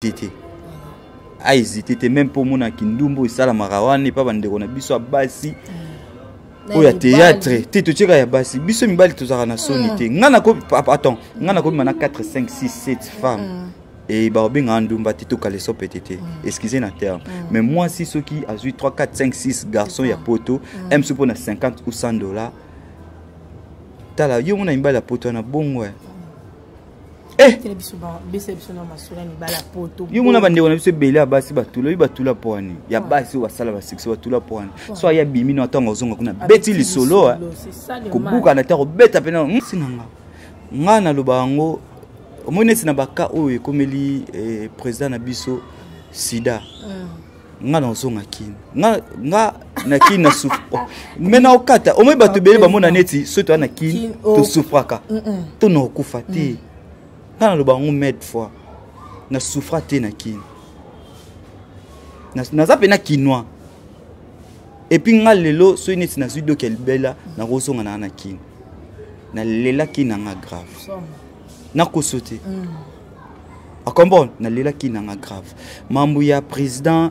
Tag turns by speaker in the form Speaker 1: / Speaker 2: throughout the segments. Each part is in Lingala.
Speaker 1: te ahésite te meme mpo omona kindumbu esalamaka wana epa bandeko na biso ya basi mm. oyo ya théâtre te totyeka ya basi biso mibali tozalaka na soni mm. te ngai nakomi attends ngai nakobima na 4 5 6 7 femme mm. et bakobenga nga ndumba te to caleçon pete te mm. excusez na terme mm. mais mwasi soki azwi 3 4 5 6 garçon ya poto mm. mso mpo na 50 ou 100 dollars tala yo mona mibali ya poto wana bongo eh. eh! yo mona bandeko na biso ebele ya basi batula oyo batula mpo wani ya basi oyo basala basexi batula mpo wani so aya bimi na ntango azonga kuna beti lisolo eh. kobukana te akobeta mpe na nsi na nga ngai naloba yango omoni neti na baka oyo ekomeli eh, président na biso sida mm. nga nazonga kini nga, nga na kini na souffre oh. me na okata omoi bato ebele bamona neti soki toya na kini oh. tosouffraka to na okufa te mm. nga naloba yango made fois na souffra te na kini naza mpe na kinois epuis nga lelo soki neti nazwi doki ya libela nakozonga naa na kini nalelaki na nga grave nakoso te mm. akombo nalelaki nanga grave mambo ya président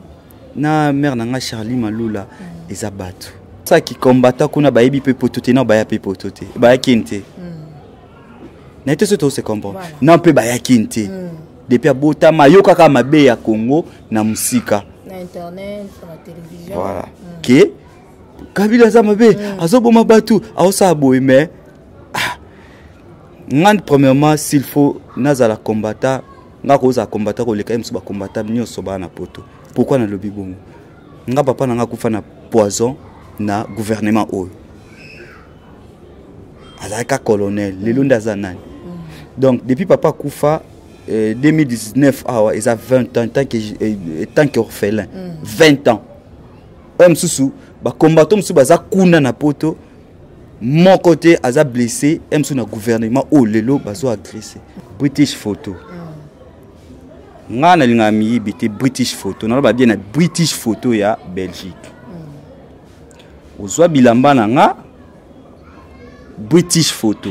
Speaker 1: na mare na nga charlie malula mm. eza bato saki kombata kuna bayebi mpe poto te na baya mpe poto te bayakini te mm. naye te so tose comprendre voilà. na mpe bayakini te mm. depuis abotama ayokaka mabe ya congo na mosika na internet na télévision voilà mm. ke kabila aza mabe mm. azoboma bato aosala boye mais nga premièrement s'il faut nazala combattant nga kozala combattant koleka ye mosusu bacombattant nyonso baa na poto pourquoi nalobi bongo nga papa na nga akufa na poison na gouvernement oyo azalaki ka colonel lelo nde aza nani donc depuis papa akufa euh, 2019 awa eza 20 ans tant que, euh, tant que orphelin mm. 20 ans oyo mosusu bacombattant mosusu baza kuna na poto moko te aza blessé msu na gouvernement oyo lelo bazo agressé british photo ngai nalingaka miyibi te british photo naloba bien na british photo ya belgique ozwa bilamba na nga british photo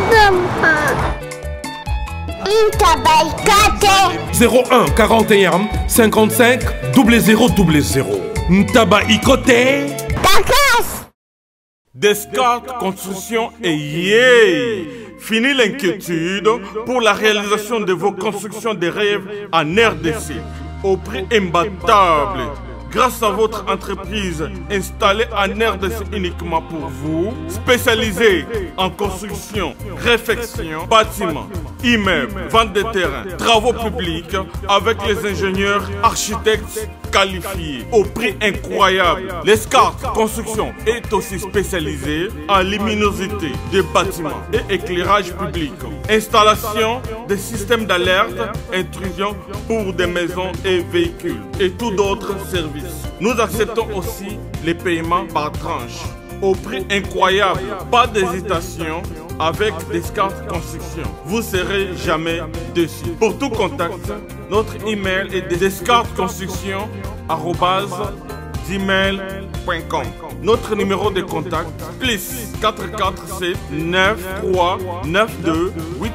Speaker 2: Mm. 01 41 55 00 00 Ntaba Icoté. Descartes Construction et yeah Fini l'inquiétude pour la réalisation de vos constructions de rêves en RDC au prix imbattable. Grâce à votre entreprise installée en RDC uniquement pour vous, spécialisée en construction, réfection, bâtiment, immeubles, vente de terrain, travaux publics, avec les ingénieurs, architectes qualifiés, au prix incroyable. L'ESCART Construction est aussi spécialisée en luminosité des bâtiments et éclairage public, installation des systèmes d'alerte, intrusion pour des maisons et véhicules, et tout d'autres services. Nous acceptons aussi les paiements par tranche, au prix incroyable, pas d'hésitation avec Descartes Construction. Vous serez jamais déçu. Pour tout contact, notre email est Construction.com Notre numéro de contact, plus 447 93 92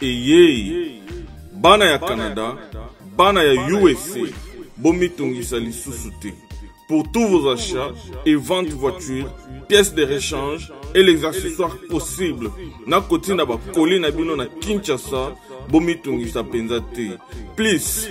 Speaker 2: Eyei! Bana ya Canada, bana ya USA, bomitungisa lisusu te. Pour tous vos achats et ventes voitures, pièces de rechange et les accessoires possibles, na kotina ba colis na bino na Kinshasa, bomitungisa penza te. Please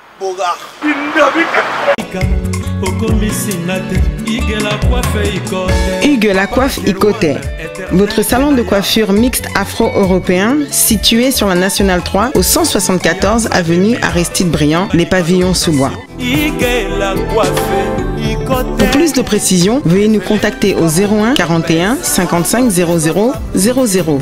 Speaker 3: Hugues la coiffe Icoté.
Speaker 4: Votre salon de coiffure mixte afro-européen, situé sur la Nationale 3, au 174 avenue Aristide Briand, les pavillons sous bois. Pour plus de précision, veuillez nous contacter au 01 41 55 00 00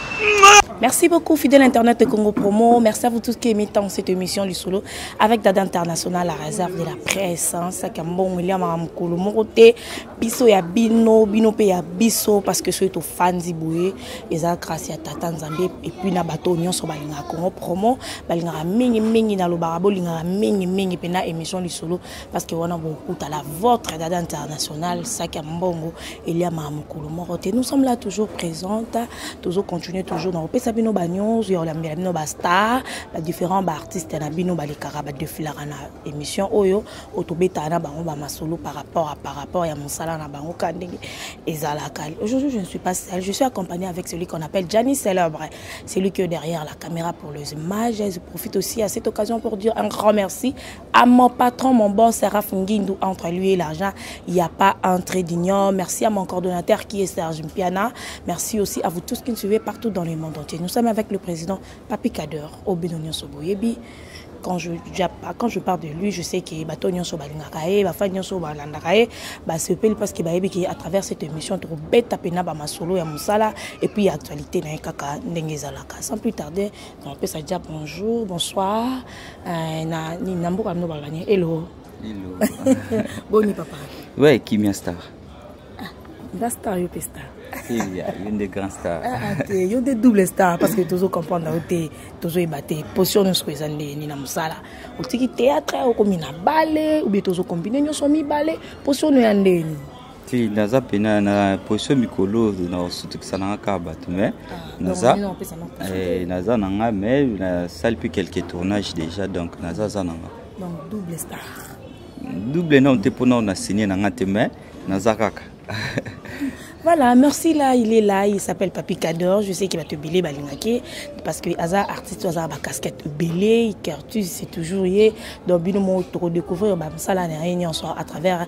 Speaker 5: Merci beaucoup, fidèle internet de Congo Promo. Merci à vous tous qui aimez tant cette émission du solo avec Dada International, la réserve de la presse. Hein. Ça, c'est un bon milieu, madame Kolo. Mon côté, biso ya bino, bino pe ya biso, parce que ceux qui sont fans d'Iboué, ils ont grâce à Tata Nzambé, et puis na bateau, nous sommes à Congo Promo, balinga mingi mingi na lo barabo, linga mingi mingi pena émission du solo. parce que wana bokuta la votre dada international saki ya mbongo eliamaka mokolo moko te nous sommes là toujours présente tozo continuer toujours na kopesa bino banews ya kolambela bino bastar badifférent baartiste na bino balekaka badefilaka na émission oyo oyo tobetaka na bango bamasolo par rapport a par rapport ya mosala na bango ka ndenge ezalaka aujourd'hui je ne suis pas seule je suis accompagnée avec celui qu'on appelle Gianni Célèbre celui qui est derrière la caméra pour les images je profite aussi à cette occasion pour dire un grand merci à mon patron, mon boss, Seraph Ngindou, entre lui et l'argent, il n'y a pas un trait d'union. Merci à mon coordonnateur qui est Serge Mpiana. Merci aussi à vous tous qui nous suivez partout dans le monde entier. Nous sommes avec le président Papi Kader, Obinonio Soboyebi. Quand je, quand je parle de lui, je sais que bato nyonso balingaka ye, bafani nyonso balandaka ye, basepeli parce que bayebi que à travers cette émission tokobeta pena ba masolo ya mosala et puis ya actualité na ye kaka ndenge ezalaka. Sans plus tarder, napesa dia bonjour bonsoir euh, na nini na mboka bino balobani
Speaker 1: elo
Speaker 5: boni papa
Speaker 1: we kimia star
Speaker 5: ah, nga star yo
Speaker 1: mpe star Elia, une des grandes stars.
Speaker 5: Ah, ah, te, yo des double stars parce que tozo comprendre yo te, tozo ebate position nyonso ko eza nde ni na musala. Otiki théâtre okomi na bale ou bien tozo combiner nyonso mibale position no ya ndeni.
Speaker 1: ti naza mpe na position mikolo nasutukisa nanga kaka bato mais naza naza na nga mais nasali mpe quelque tournage déjà donc naza aza na
Speaker 5: nga double
Speaker 1: nao te mpo nao na signe na nga te mais naza kaka
Speaker 5: Voilà, merci là, il est là, il s'appelle Papi Cador, je sais qu'il va te belé balingake parce que Aza artiste Aza ba casquette belé, Cartus c'est toujours yé donc bino mo to découvrir ba sala na
Speaker 1: rien en à travers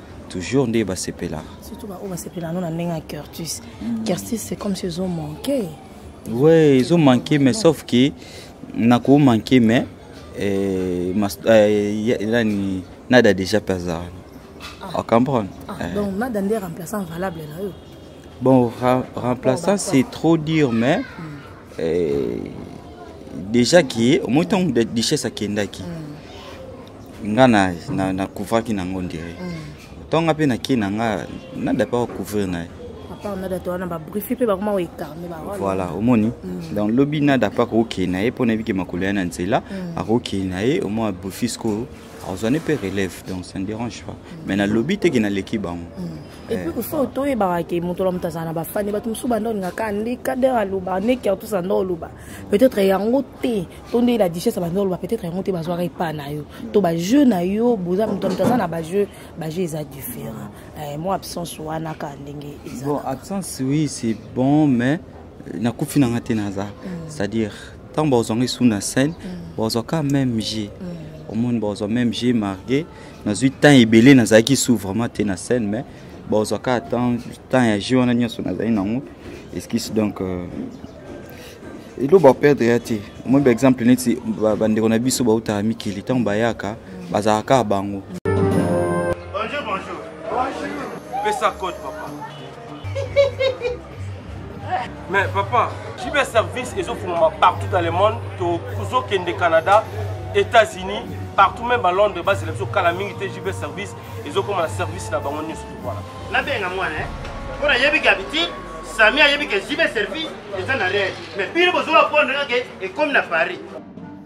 Speaker 1: toujours nde basepela
Speaker 5: surtout baoyo basepela no na ndenge ya curtis mm. curtis c'est comme si ezo manqué
Speaker 1: ouais ezo manqué mais sauf que nako manqué mais eh, mas, eh, nani nada déjà mpe aza wana ah. ocomprendre
Speaker 5: ah, eh. donc nada nde remplaçant valable na yo
Speaker 1: bon ra, remplaçant c'est trop dur mais mm. eh, déjà ki omoi ntango duchesse akendaki mm. nga na, na, na couvraki nango ndire mm. to nga mpe nake na nga nada mpe akouvrir na ye voilà omoni mm. donc lobi nada mpe akokei na ye mpo nayebi ke makolo ya na nzela mm. akokei na ye omwa bofisco azwani mpe relève donc ça ne dérange pas mm. mais nalobi teke naleki bango
Speaker 5: epuis eh. kufa otoyebaka ke moto na moto azala na bafani bato mosusu banda olingaka ndika de aloba nekertusa nde oloba peut-être yango te to nde la duchesse abandi oloba peut-être yango te bazwaka epai na yo to bajeu na yo boza moto ya moto aza na bajeu bajeu eza différent eh, mwa absence wana ka ndenge eza
Speaker 1: bon absence oui c'est bon mais euh, nakufi na nga te naza mm. c'est-à-dire ntango bazwanga esu na scène mm. bazwaka même jeu mm. omoni bazwa même jeu marqué nazwi temps ebele nazalaki su vraiment te na scène mais bazwaka temps ya jeu wana nyonso nazali nango esquisse donc euh, elo baperdre ya te omoi baexemple neti bandeko na biso bautaka mikili ntango bayaka bazalaka kaka bango
Speaker 6: bonjour bonjour
Speaker 7: bonjour pesa code papa mais papa jibe service ezofungama partout dans le monde tozokende canada états-unis partout même à londres bazela biso kala mingi te jibe service ezokoma na service na bango nyonso tokwala
Speaker 6: nabenga mwana eh? mpo nayebi ke habitude sami ayebi ke jibe service eza na rege mais bino bozowa pondre kake ekomi na paris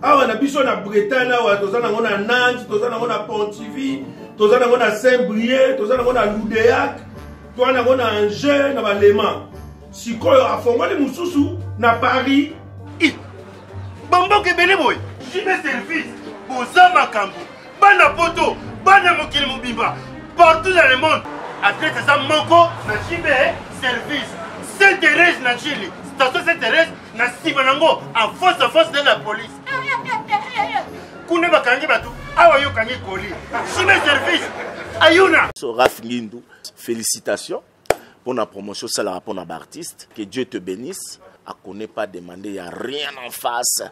Speaker 8: awa na biso na bretagne awa toza nango na nantes toza nango na pontivie toza nango na saint brie toza nango na ludeac toza nango na angers na balema sikoyo afongoli mosusu na paris
Speaker 6: bamboka ebele boye jibe service boza makambo bana poto bana mokili mobimba partout dans le monde adresse eza moko na jb service saint thérèse na chili station saint thérèse na nsima nango afose afose nde na police kuna bakangi bato awa yokangi koli jb service ayuna
Speaker 9: so raf ngindu félicitation pona promotion osalaka pona baartiste que dieu te bénisse akone pas demande ya rien en face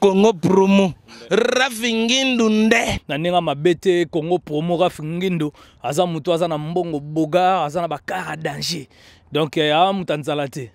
Speaker 10: congo promo rafi ngindu nde
Speaker 11: na ndenge mabe te congo promo rafi ngindu aza moto aza na mbongo bogar aza na bakara danger donc aa eh, moto anzala te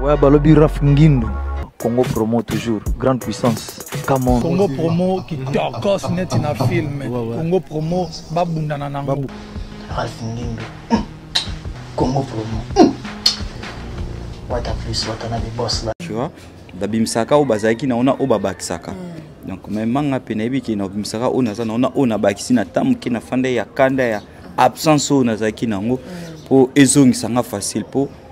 Speaker 12: Ouais, balobi Raf Ngindu. Congo Promo toujours, grande puissance. Kamon.
Speaker 13: Congo Promo qui torcos net na film. Congo Promo babundana nango.
Speaker 14: Raf Ngindu. Congo Promo. What a plus, what a the boss là.
Speaker 1: Tu vois, babimisaka oyo bazalaki na ona oyo babakisaka. Mm. Donc mais manga pe nayebi ke na babimisaka oyo naza na ona oyo nabakisi na tamu ke na fanda ya kanda ya absence oyo nazalaki nango mm. po ezongisa nga facile po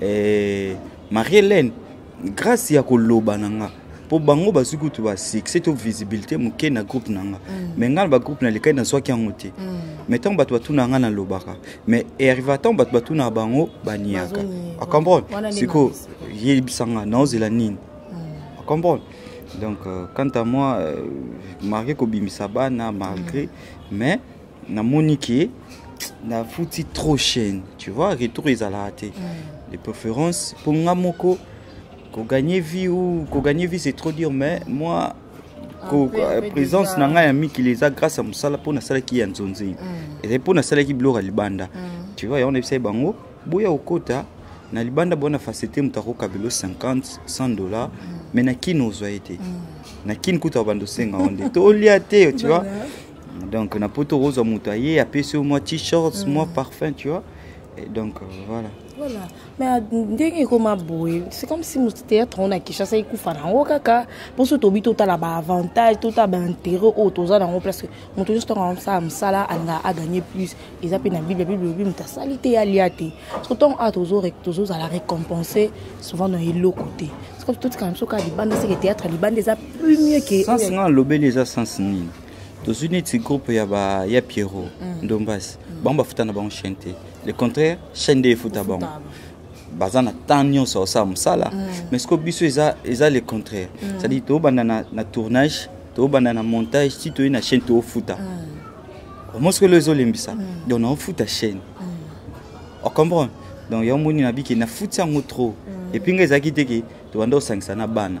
Speaker 1: eh, marie hélène grâce ya koloba na nga mpo bango bazwi kutu basuccès to visibilité moke na groupe na nga mm. mais ngai na bagroupe nalekaki nazwaki yango te mm. mais ntango bato batuna ngai nalobaka mais eriva ntango bato batunaka bango baniaka acomprendre sikoyo yebisa ngai naozela nini mm. acomprendre donc euh, quant à moi euh, malgré kobimisa bana malgré mais namoni ke nafuti trop chaîne tu vois retour ezalaka te mm. de préférence mpo nga moko kogagner vie ou kogagner vie c'est trop dur mais moi ko, ah, ko, présence na ngai ya mikili eza grâce ya mosala mpo nasalaki ya nzonzi mm. ezali mpo nasalaki biloko ya libanda mm. tu vois yango nayebisaki bango boya kokota na libanda bona facilité moto akokabelo 50 100 dollar mais na kini ozwa ye te na kini kutu abanda osenga yango nde tolia te tu vois donc na poto okozwa moto aye apesi yo mwa t-shirts mm. mwa parfum tu vois Et donc euh, voilà
Speaker 5: voilà mais euh, ndenge ekoma boye c'est comme si moto théâtre yango na kinshasa ekufa na yango kaka mposo tobi totala baavantage totala baintérêt oyo toza na yango place que moto nyonso ntango asala mosala alingaka agagner plus eza mpe na bible bible lobi moto asali te alia te so ntango a tozozala récompense souvent na eloko te soki totikala biso kaka libanda seke théâtre libanda eza plus mieux ke
Speaker 1: sens nga alobeli eza sens nini tozwi neti groupe ya ba ya pierrot mm. ndombas mm. bango bafuta na bango chaine te le contraire chaine nde efuta bango baza na temps nyonso akosala mosala mm. mais siko biso eza, eza le contraire mm. cestadire tobanda na, na tournage tobanda na montage ti toyei na chaine tofuta mm. omosi elo ezolembisa mm. donc naofuta chaine mm. ocomprendre donc yango moni nabiki nafuti yango trop mm. epinga ezalaki te ke tobanda kosangisa na bana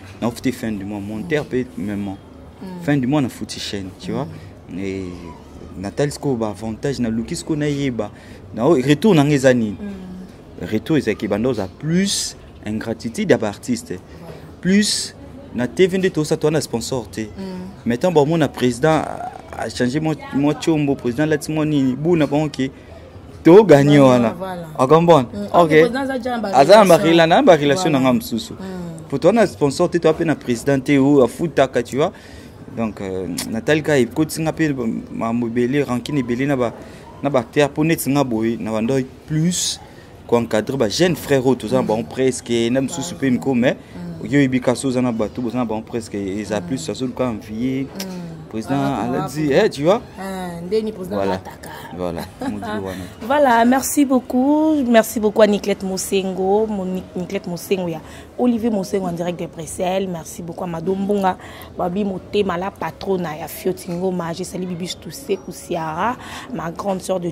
Speaker 1: nafuti fin du mois monteur mpe maman mm. fin du mois nafuti chaîne tu vois mm. et natali sikoyo baavantage naluki sikoyo nayeba nao retour nanga eza nini mm. retour ezalaki banda oza plus ingratitude ya baartiste plus na tv nde tosatu wana sponsor te maintenant baomona président achange mwa tiombo président alati mwa nini buna bango ke to gagné wana okomprendre mm. ah, ok aza na barela na barelation na nga mosusu mm. po toa na sponsor te toa mpe na président te oyo afutaka tu vois donc euh, natali kaka ekotisi nga mpe mambo ebele rankine ebele na baacteur mpo neti nga boye na bandoi plus ko encadrer ba jeune frère oyo toza na bango presque na mosusu mpe miko mais yo oyebi kasi oza na bato boza na bango presque eza plus azoluka envie président a dit eh, tu vois ah,
Speaker 5: ndeni président
Speaker 1: voilà.
Speaker 5: ataka
Speaker 1: voilà
Speaker 5: voilà merci beaucoup merci beaucoup à Niclette Mosengo mon Niclette Mosengo ya Olivier Mosengo en direct de Bruxelles merci beaucoup à Mado Mbunga babi motema la patrona ya Fioti Ngoma je salue Bibi Tousse Kousiara ma grande sœur de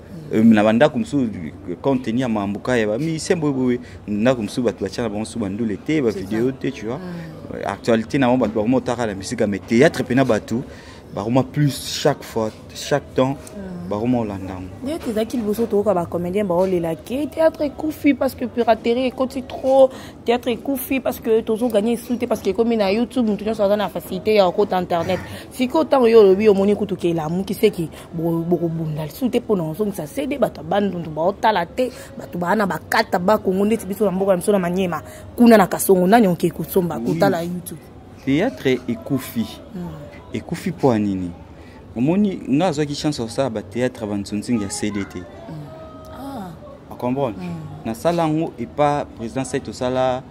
Speaker 1: Euh, na bandako mosusu compte tenu ya mambuka ya bamisien boyeboye ndako mosusu bato batya na bango mosusu bandule te bavideo te tu vois mm. euh, actualité na bango bato bakoma otaka na misika mais théâtre mpena bato bakoma plus chaque fois chaque temps mm. bakoma olanda yango
Speaker 5: nde te ezalaki liboso toyoka bacomédien baolela ke théâtre ekufi parce que piraterie ekoti trop théâtre ekufi parce que tozogagne esu te parce que ekomi na youtube moto nyonso aza na facilité ya kokota internet sikoyo ntango yo olobi omoni kutu ke elamuki seki bokobunda lisusu te mpo na kozongisa sede bato ya bandundu baotala te bato baa na bakata bakongo ndeti biso na mboka na biso na manyema kuna na kasongo nani okei kosomba kotala youtube
Speaker 1: théâtre ekufi hmm. ekufi mpo ya nini omoni nga azwaki chance ya kosala batéâtre banzonzingi ya cd te hmm. ah. comprendre hmm. nasala yango epa président sai tosala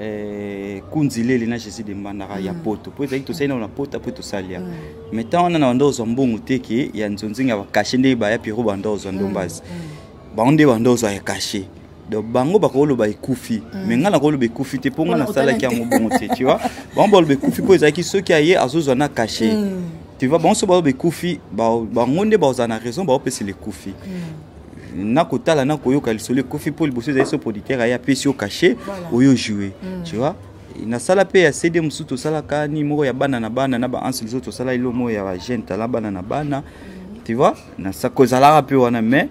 Speaker 1: Eh, kunzi lele na jésus de mbandaka mm. ya poto mpo ezalaki tosali nao na pota mpo tosali ya mm. mais ntango wana na banda ozwa mbongo te ke ya nzonzinga bakashe nde baya pierro banda ozwa mm. ndombazi mm. bango nde banda ozwa ya kashe donc bango bakoloba ekufi mm. mais ngai nakoloba ekufi te mpo ngai nasalaki yango bongo te tu vois bango baloba ekufi mpo ezalaki soki aye azozwa na kashe mm. tu vois bango so baloba ekufi bango nde baozala na raison baopesela ekufi mm. nakotala nakoyoka lisolo ekofi mpo liboso ezali so producteur aye apesi yo cachet oyo joue mm. tu vois nasala mpe ya cd mosusu tosalaka ni moko ya bana na bana na baanse liso tosala elo moko ya bajeune tala bana na bana mm. tu vois nakozalaka mpe wana mais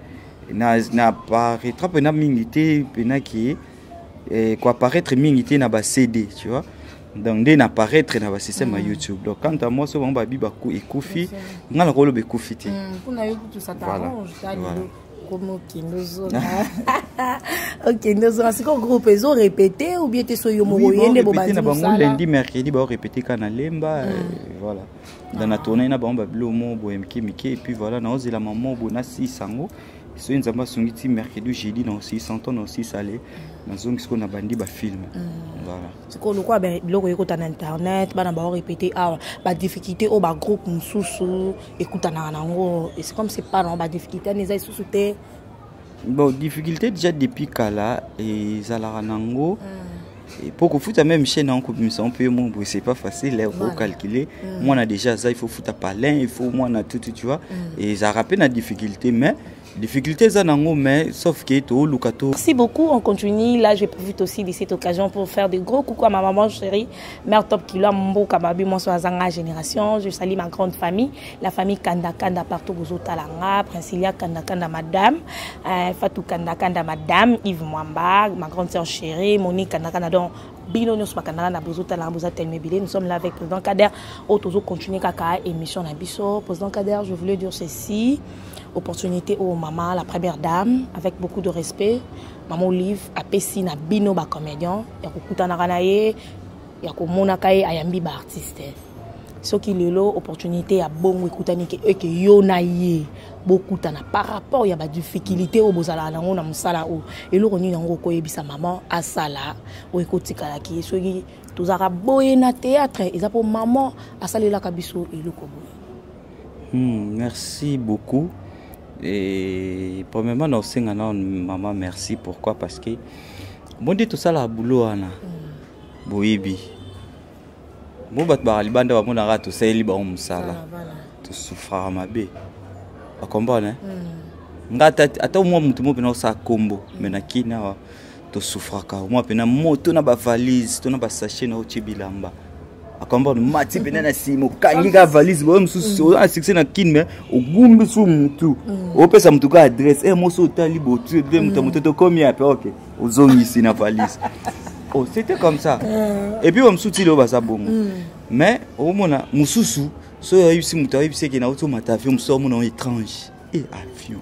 Speaker 1: na, na paraîtra mpena mingi te mpena ke eh, koapparaître mingi te na bacd tu vois donc nde na paraître na basystème ya mm. youtube donc quant à moi so bango babi ekufi ngai nakoloba ekufi te
Speaker 5: okomi okende ozonga okende ozonga sikoyo groupe ezo repete ou bien te so yo moko oye
Speaker 1: nde bobandina bango lundi mercredi baorepete ka na lemba mm. euh, voilà dans na tournai na bango babilo mo boye mike mike epuis voilà naozela mamo boye nasisa yango soki nzambe asungi ti mercredi jeudi na osi santon na osi sale nazongi sikoyo na bandi bafilme mm. voilà
Speaker 5: sikoyo lokola biloko ekota na internet bana bao répété awa badifficulté oyo bagroupe mosusu ekutanaka na yango c'est comme c'est pas nango badifficulté ani eza lisusu te
Speaker 1: bon difficulté déjà depuis kala ezalaka na yango mm. mpo kofuta meme chaîne yango kobimisa yango mpe mo boye c'est pas facile eh, ocalcule mm. mwana déjà aza il faut futa palin il faut mwana tutu tu vois mm. ezalaka mpe na difficulté mais Difficulté eza nango mais sauf que to luka to.
Speaker 5: Merci beaucoup, on continue. Là, je profite aussi de cette occasion pour faire de gros coucou à ma maman chérie, mère top kilo mbo kababi moi sur zanga génération. Je salue ma grande famille, la famille Kanda Kanda partout bozo talanga, Princilia Kanda Kanda madame, euh, Fatou Kanda Kanda madame, Yves Mwamba, ma grande sœur chérie, Monique Kanda Kanda donc bino nyonso bakandaka na bozo talanga boza teleme ebele nous sommes là avec président Kader oyo tozo continuer kaka émission na biso président Kader je voulais dire ceci opportunité oyo mama la première dame avec beaucoup de respect mama olive apesi na bino bacomédien ya kokutanaka na ye ya komonaka ye ayambi baartiste soki lelo opportunité ya bongo ekutani ke eke yo na ye bokutana par rapport ya badifficulté oyo bozalaka nango na mosala oyo eloko nini yango okoyebisa mama asala oyo ekotikalaki ye soki tozalaka boye na théâtre eza mpo mama asalelaka biso eloko boye
Speaker 1: Hmm, merci beaucoup. Et premièrement, na osenga na maman merci pourquoi parce que bon dit tout ça la boulot ana hmm. boyebi mo bato ba libanda bamonaka tosaleli bango mosala tosufraka mabe bakomprane hmm. nga ata mwa motu mo mpena osala nkombo me na kini awa tosufraka omwa mpe na moto na bavalise to na basachet na otye bilamba akomprendre mati mpena na nsima okangi ka valise boye mosusu oza na succès na kin me ogumbi su motu mm. opesa motu ka adresse e eh, mosi otali botu ebe moto mm. moto tokomi yape oke ozongisi na valise o oh, c'était comme ça epuis euh. bamosusu ti leo baza bongo mm. mais omona mosusu soki oyebisi moto ayebisi eke nauti omata avion mosusu omona étrange e eh, avion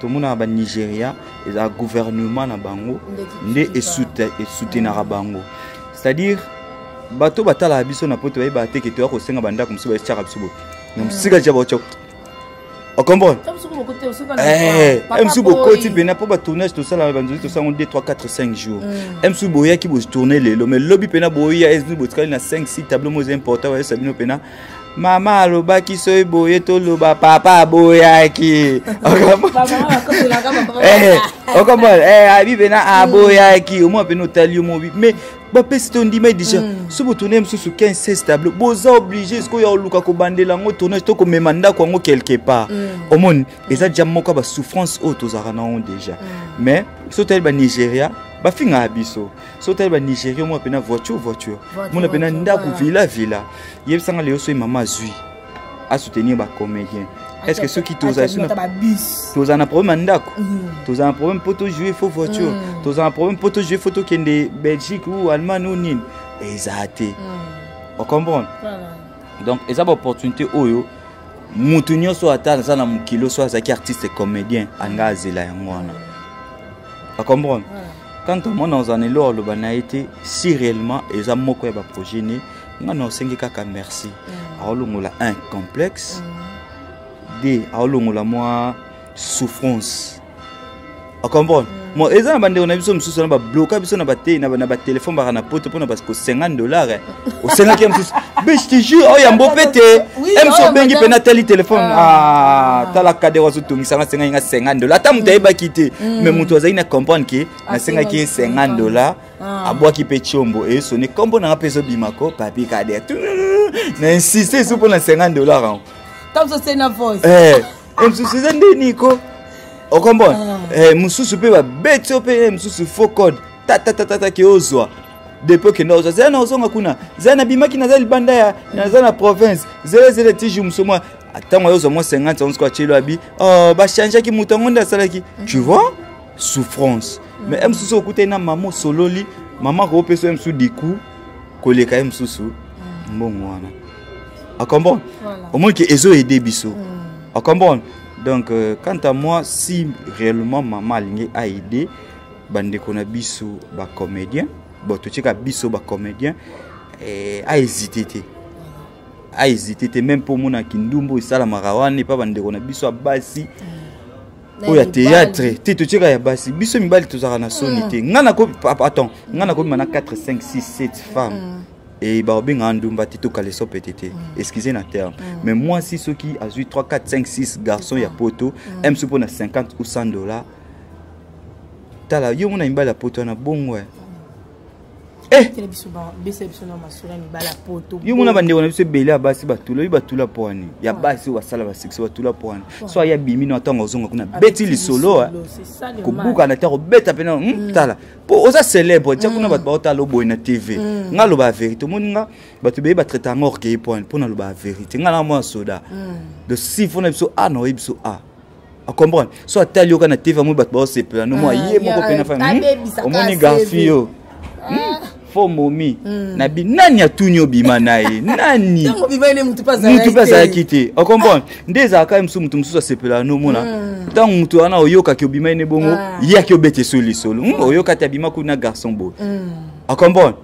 Speaker 1: tomonaka ba nigeria eza gouvernement na bango nde esoutenaka bango c'est à dire bato batalaka biso na poto bayebaka te ke toya kosenga bandako mosusu batiaka biso boye na mosika tya baotya okomprendre msu bokoti mpena mpo batournage tosalaka banzoli tosango 2 3 4 5 jours msu boyaki botourne lelo mais lobi mpena boya esni botikali na 5 6 tableau mo eza important bayesa bino mpena mama alobaki soki boye toloba papa aboyaki okomona eh, eh, abi pena mm. aboyaki omwa pena otali yo mobi mais bapesi tondimai déjà mm. so botourne mosusu 15 16 tableau boza oblige sikoyo ya koluka kobandela yango tournage to komema ndako yango quelque part mm. omoni eza deja moko ya basouffrance oyo tozalaka na yango déjà mais so tali banigeria bafingaka biso so otali banigeria omona mpena voiture voiture omona mpena ndako villa villa yebisanga lelo soki mama azwi asoutenir bacomédien est ce que soki tozala na problème ya ndako mm. tozala na problème mpo tojoue fo voiture mm. tozala na problème mpo tojoue fo tokende belgique ou allemagne ou nini eza te mm. ocomprendre donc eza baopportunité oyo moto nyonso ata aza na mokili oso azalaki artiste comédien anga azela yango wana ocomprendre quand omona ozaneli oyo aloba na ye te si réellement eza moko ya baprojet ne ngai na osengi kaka merci mm. aolongola un complexe mm. d aolongola mwa souffrance ocomprendre mm. mo eza na bandeko na biso mosusu wana babloka biso na batei na batelefone baka na poto mpona kosenga dollar osengaki ye mosusu bish tijur oyo ya mbo mpe te mso obengi mpe natali telefone ah. ah, tala kader azotongisa nga asengaki nga 50 dola ata moto ayebaki te mm. mais moto azali na comprendre ke ah, nasengaki ye 50 dola abwaki mpe tiombo eyesone nkombo nanga mpe ezobima ko papi kader na insiste esu mpo na 50 dolar yango mosusu eza nde niko okomprendre mosusu mpe babeti yo mpe mosusu faux code tatatatata ke ozwa depuis okenda oza zela na ozonga kuna zela nabimaki naza libanda ya naza na province zela zela ti jour mosusu mwa ntango ayozwa mwa 50 yango sikoyo atyelo abi oh, bachangeaki moto yango nde asalaki mhm. tu vois souffrance mhm. mais ye mosusu okutani na mama osololi mama akopesa ye mosusu diku koleka ye mosusu mhm. mbongo wana acomprendre omoni ke ezo aide biso acomprendre donc euh, quant à moi si réellement mama alingi aide bandeko na biso bacomédien bon totyeka biso bacomédien eh, ahésite te ahésite te meme mpo omona kindumbu esalamaka wana epa bandeko na biso ya basi mm. oyo ya théâtre te totyeka ya basi biso mibali tozalaka na soni mm. te ngai nakomi attends ngai nakobima na 4 5 6 7 femme mm. e bakobengaka ndumba te to kaleso pete te excuse na terme mais mwasi soki azwi 3 4 5 6 garçon ya poto msu mpo na 50 ou 100 dollars tala yo mona mibali ya poto wana bongo eh. eh! yo mona bandeko na biso ebele ya basi batula yo batula mpo wani ya basi oyo basala basuccès batula mpo wani so aya bimi na ntango ozonga kuna beti lisolo eh. kobukana te kobeta mpena hmm, hmm. tala mpo oza célèbre tia kuna hmm. bato baotala oboye na tv nga aloba ya vérité omoni nga bato beye batraite yango orgueil mpo wani mpo naloba ya vérité nga na mwana soda de si mpo na biso a na oyebi biso a okomprendre so atali yoka na tv amoi bato baosepela no mwa ye moko mpe na fami omoni garfi yo fo momi hmm. na bi nani atuni obima na ye nani motu mpe azalaki te okomprendre ah. nde ezalaka ye mosusu motu mosusu asepelaka nomona ntango hmm. motu wana oyokaki obima ye ne bongo ah. ye aki obete so lisolo hmm, oyoka te abima kuna garçon boye okomprendre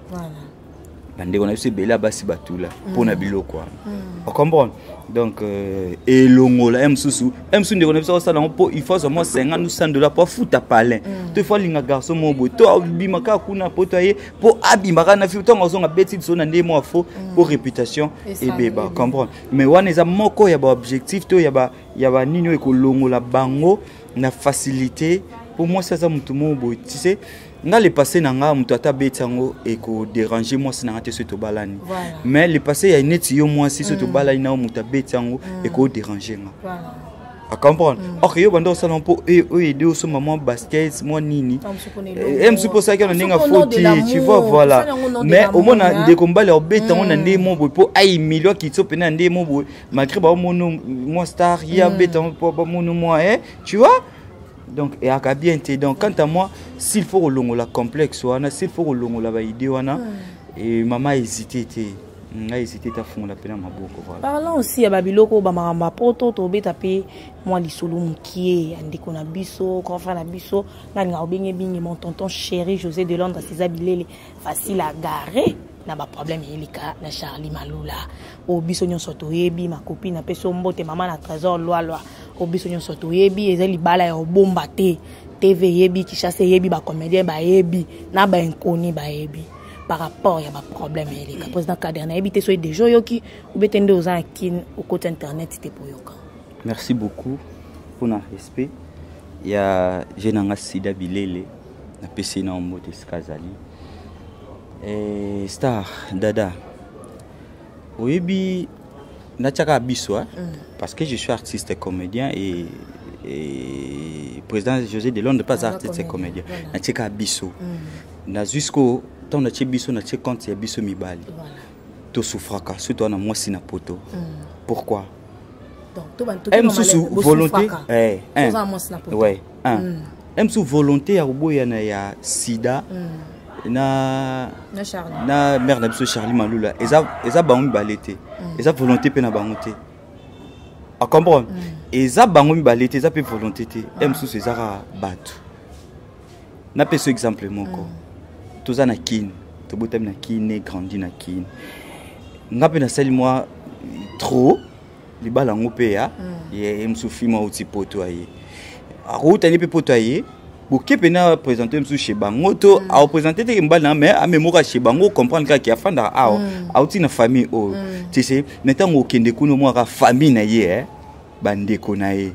Speaker 1: bandeko na biso ebele ya basi batula mpo na mm. biloko wana mm. ocomprendre donc euh, elongola ye mosusu ye mosusu ndeko na biso akosala yango mpo il faut azwa mwa 50 100 dollar mpo afuta palin mm. to il faut alinga garçon moko boye to abima kaka kuna poto ye mpo abima kaka na fio ntango azonga beti liso na ndenge moko fo mpo réputation ebeba comprendre mais wana eza moko ya baobjectif to ya banini oyo ekolongola bango na facilité mpo mwasi aza motu moko boye tu sais nga le passé na nga moto ata abeti yango ekoderange mwasi na nga te soki tobalani mais le passé ya neti yo mwasi soki mm. tobalani na yo moto abeti yango mm. ekoderange nga acomprendre mm. or yo banda osala mpo e, oyo ede osomba mwa basket mwa nini e mosusu mpo osalaki na ndenge afoti tu vois voilà mais omona ndeko mbali obeta yango na ndenge mo boye mpo aimili akitio mpena na ndenge mo boye malgré baomono mwa star ye abeta yango mpo bamono mwa e tu vois donc eyaka bien te donc quant à moi s'il faut kolongola complexe wana s'il faut kolongola baide wana e mama hésité te nga hésité te afungola mpe na maboko voilà.
Speaker 5: parlant aussi ya babiloko oyo bamakambo ya poto tobeta mpe mwa lisolo mokie ya ndeko na biso grand frère na biso nalingaka obenge bingi mon tonton chéri josé de londres césar bilele facile à garer na baproblème eyelika na charlie malula oyo biso nyonso toyebi makopine apesi yo mbote mama na trésor lwalwa oyo biso nyonso toyebi eza libala ya obomba te tv eyebi kishasa eyebi bacomédien bayebi na bainconi bayebi par rapport ya baproblème eyelika président kader nayebi te soki deja oyoki obe te nde oza na kin okoti internet te poyoka
Speaker 1: merci beaucoup mpona respect ya je nanga sida bilele napesi na mbote esika azali eh, star dada oyebi natiaka biso hein? mm. parce que je suis artiste et comédien et, et président josé de londres pas ah, artiste et comédien voilà. natiaka biso mm. na jusqu'au ntango natie biso natie compte ya biso mibali voilà. tosufraka surtout wana mwasi na poto mm. pourquoi eh, mosusu volonté eh, eh. ah. mm. emsu volonté ya koboyana ya sida mm. na na, Charlie. na mère na biso charlie malula eza, eza bango mibale te mm. eza volonté mpe na bango te acomprendre mm. eza bango mibale te eza mpe volonté te ah. mosusu eza kaka bato napesa exemple moko mm. toza na kine tobotami na kine grandi na kine nga mpe nasali mwa trop libala yango mpe ya ye mosusu fima auti poto aye akowutani mpe poto aye boke mpena présente mosusu chez bango to aopresente teke mobali na mais amemoka chez bango comprendre kaka ke afandaka awa auti na famille oyo tese na ntango okende kuna omwaka famille na ye bandeko na ye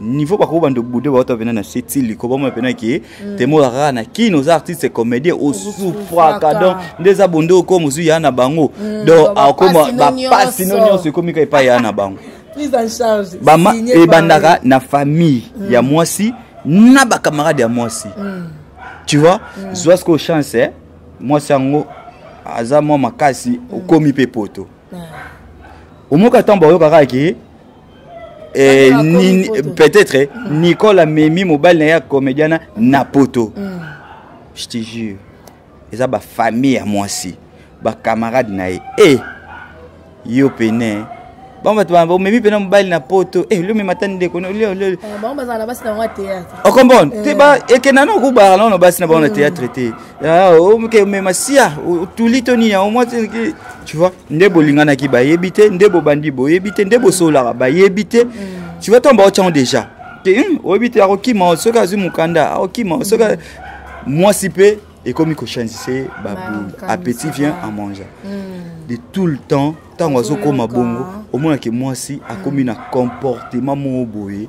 Speaker 1: niveau bakoki bando bude bawata pena na seti likobama pena ke mm. temoraka na kino oza artiste comédien osufraka donc nde eza bonde okoma ozwi ya na bango mm, donc akoma bapasi no nyonso ekomi ka epai ya na bango ebandaka na famille mm. ya mwasi na bacamarade ya mwasi tu vois zwa sikoyo chance eh? mwasi yango aza mwa makasi okomi mpe poto omoka ntango bayoka kaka ke eh, ni, peut-être eh, mm. Nicole amemi mobali na ye ya comediana na poto mm. je te jure eza bafamille ya mwasi bacamarade na ye e eh, yo pene bango bato omemi mpena mobali na poto e lio mema ata ndeko okomprendre te ba ekenda na okubaka nano basi na bango na théâtre te Ah, oh, oke omema sia otuli to nini yango mwa tu vois nde bolinganaki bayebi te nde bobandi boyebi te nde bosololaka bayebi te mm. tu vois ntango baotyango déjà te hmm, oyebi te akokima soki azwi mokanda akokima soki mwasi mpe ekomi kochangise baboule appétit vient en mangeant mm. de tout le temps ntango azokoma bongo omonake mwasi akomi na comportement moko boye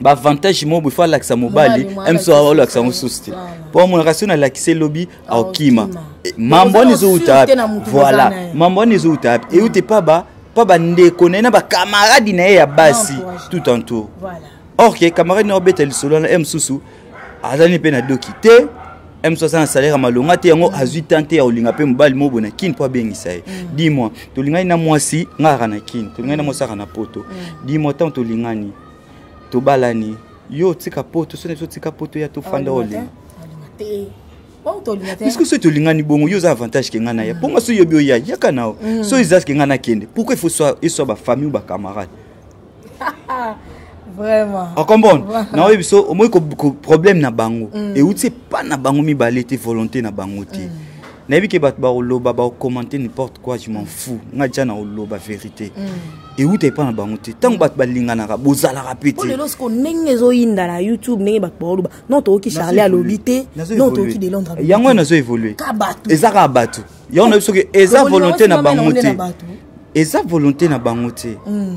Speaker 1: baavantage moko bifo alakisa mobali mso aolakisa yango susu te mpo amonaka soki nalakisa elobi aokima mambo wana ezowuta wapi voilà mambo wana ezowuta wapi euta epa ba mpo bandeko na ye na bakamaradi na ye ya basi tout en tour or ke kamaradi na obeta lisolo wana ye mosusu azali mpe na doki te m60 asalaka malonga te yango azwi tan te ya kolinga mpe mobali mobo na kin mpo abengisa ye mm. di moi tolingani na mwasi ngaka na kin tolingani na mwasi aka na poto mm. di moi ntango tolingani tobalani yo otika poto so na biso otika poto ya tofanda olinga puisque soki tolingani bongo yo oza avantage ke ngai naya mpo nga soki yobi oya yaka na yo soki ezalaki ke ngai nakende pourquoi il faut eswa bafamille ou bacamarade vraiment okomprendre ah, na oyebi so omoi problème na bango mm. euti epa na bango mibale te volonté na bango te mm. nayebi ke bato bakoloba bakokommente n'importe quoi je m'en fou nga ja na oloba vérité mm. euta epa na bango te ntango bato balinganaka bozalaka mpe te
Speaker 5: lelo siko ndenge ezoyinda na youtube ndenge bato bakoloba non toyoki charle alobi te non toyoki de londres
Speaker 1: yango nazo évolue eza kaka bato yango nayebi soki eza volonté na bango te eza volonté na bango te hmm.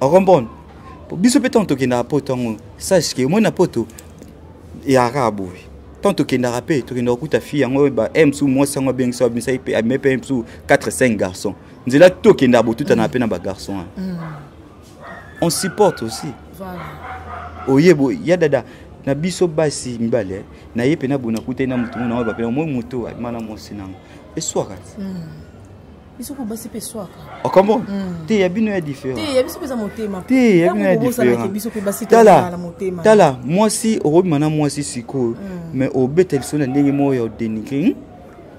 Speaker 1: okomprendre biso mpe ntango tokendaka poto yango sache ke omoni na poto yaka boye ntango tokendaka mpe tokendaka kuta fille yango ba msu mwasi yango abengisa abimisaki mpe amemi mpe msu 4 5 garçon nzela tokendaka botutana mpe na bagarçon wana hmm. on supporte aussi
Speaker 5: voilà.
Speaker 1: oye boye ya dada na biso basi mibale eh, na ye mpena boye nakutani na motu mona oyo bapena moi motu abima na mwasi nango eswaka
Speaker 5: hmm. biso mpo basi mpe eswaka
Speaker 1: okombo oh, hmm.
Speaker 5: te ya
Speaker 1: bino ya différenttala mwasi okobima na mwasi sikoyo hmm. mais obeta biso na ndenge moko ya odenigre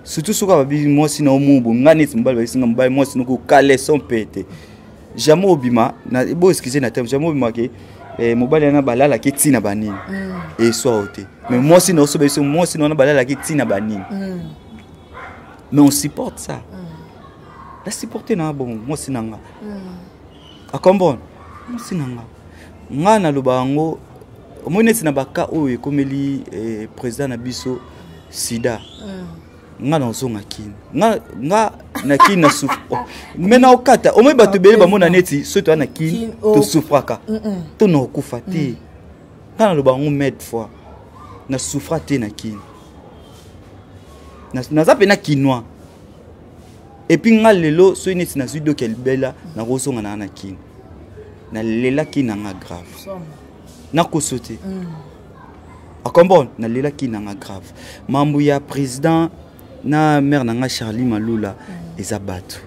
Speaker 1: surtout soki ababi mwasi na omubo ngai neti mobali bakisinga mobali mwasi nokokaleson mpe te jamais obima na bo excuse na terme jamais obima ke eh, mobali wana balalaki ntina banini mm. eswa o te mais mwasi na osoba biso mwasi na wana balalaki ntina banini
Speaker 5: mm.
Speaker 1: mais on supporte ça mm. na supporte na bongo mwasi na nga mm. akomprendre mwasi na nga nga naloba yango omoni neti na baka oyo ekomeli eh, président na biso sida mm. nga na ozonga kin nga nga na kin na souffre oh. mais na okata au moins bato bele bamona neti soki toza na
Speaker 5: kin oh.
Speaker 1: to
Speaker 5: souffraka
Speaker 1: to na okufa te mm. nga na loba yango made fois na souffra te na kin naza mpe na kinois epuis nga lelo soki neti nazwi doki ya libela nakozonga naa na kin nalelaki na nga grave nakoso te
Speaker 5: mm.
Speaker 1: okomprendre nalelaki nanga grave mambo ya président na mare na nga charlie malula eza bato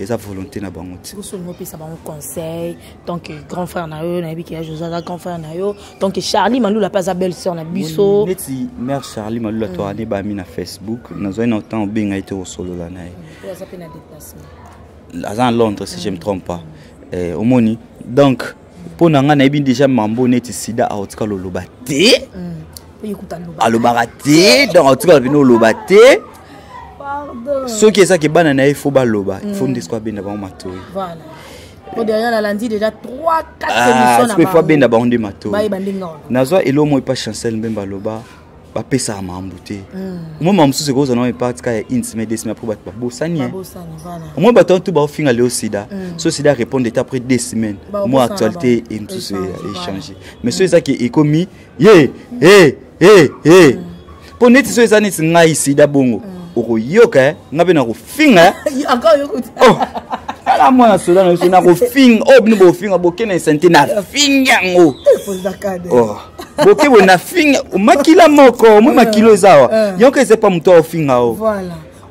Speaker 1: eza volonté na bango te
Speaker 5: osolingi opesa bango conseil tant que grand frère na yo nayebi ke ya josé aza grand frère na yo tant que charlie malula mpe aza belle sœur na biso
Speaker 1: neti mare charlie malula mm. toane bami na facebook nazwai na otan obenga ye te kosolola na ye
Speaker 5: mm, aza mpe na déplacement
Speaker 1: aza na londres si je me trompe pas eh, omoni donc mpo na ngai nayebi deja mambo neti sida aotika loloba te
Speaker 5: mm.
Speaker 1: alobaka te donc aotikala bino oloba te soki ezaki bana na ye fo baloba fo mm. nde siko abenda bango matoi sikoefo abenda bango nde matoi nazwa elo moi mpa chancel mbemba aloba bapesaka mambu te
Speaker 5: hmm.
Speaker 1: omoi mama mosusu ekozwa na eparte ka ya une semaine deux semaine après bato babosani omoi bato wana tu baofinga leo sida
Speaker 5: hmm.
Speaker 1: so sida arépondre te après deux semaines moi actualité
Speaker 5: e
Speaker 1: mosusu
Speaker 5: échange
Speaker 1: mais so ezaki ekomi ye e e e mpo neti so eza neti ngai sida bongo okoyoka eh, ngai mpe
Speaker 5: finga oh.
Speaker 1: ala mwana soda na biso nakofinga oyo oh, bino bofinga boke na esante nafinga yango oh. boke boye nafinga makila moko omoi eh, makilo eza wa eh. yango eza epa moto aofinga o